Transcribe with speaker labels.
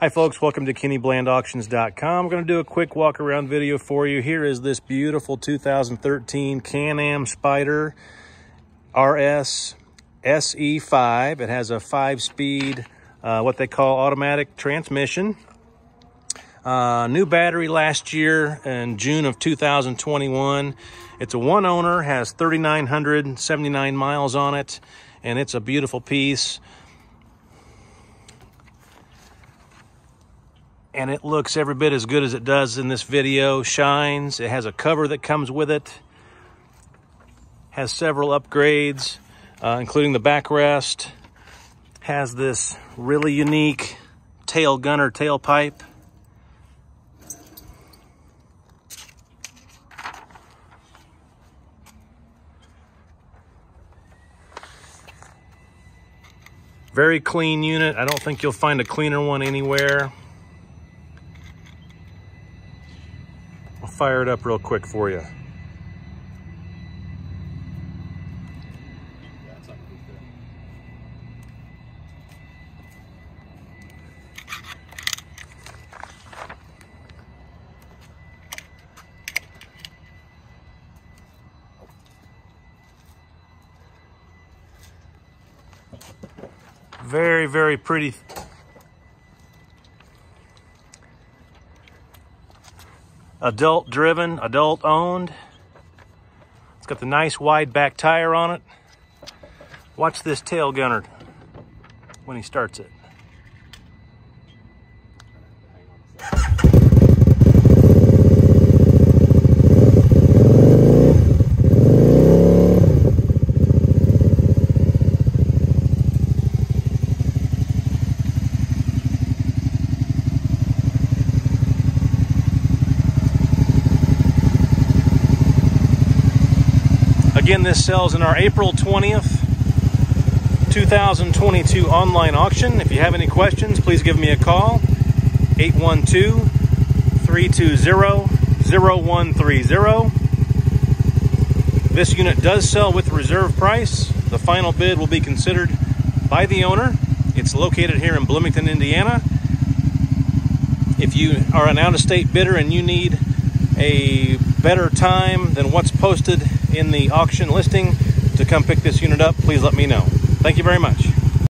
Speaker 1: Hi folks, welcome to KennyBlandAuctions.com. I'm going to do a quick walk around video for you. Here is this beautiful 2013 Can-Am Spyder RS SE5. It has a five-speed, uh, what they call automatic transmission. Uh, new battery last year in June of 2021. It's a one owner, has 3,979 miles on it, and it's a beautiful piece. And it looks every bit as good as it does in this video. Shines. It has a cover that comes with it. Has several upgrades, uh, including the backrest. Has this really unique tail gunner tailpipe. Very clean unit. I don't think you'll find a cleaner one anywhere. Fire it up real quick for you. Very, very pretty adult driven, adult owned. It's got the nice wide back tire on it. Watch this tail gunner when he starts it. Again, this sells in our April 20th, 2022 online auction. If you have any questions, please give me a call. 812-320-0130. This unit does sell with reserve price. The final bid will be considered by the owner. It's located here in Bloomington, Indiana. If you are an out-of-state bidder and you need a better time than what's posted in the auction listing to come pick this unit up, please let me know. Thank you very much.